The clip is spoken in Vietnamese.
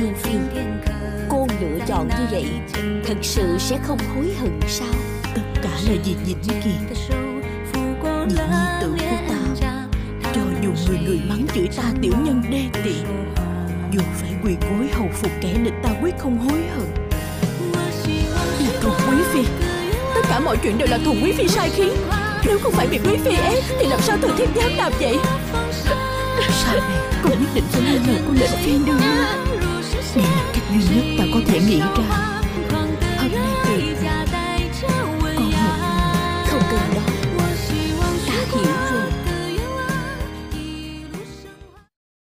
Du Phi Cô lựa chọn như vậy Thật sự sẽ không hối hận sao? Tất cả là vì Vĩnh Kiệt Vì nhi tử của ta. Cho dù người người mắng chửi ta tiểu nhân đê tiện Dù phải quỳ gối hầu phục kẻ địch ta quyết không hối hận. Là thuần quý phi. Tất cả mọi chuyện đều là thuần quý phi sai khiến. Nếu không phải bị quý phi ép Thì làm sao thừa thiên dám làm vậy? Sau này con nhất định phải nghe lời của lệnh phi nương Đây là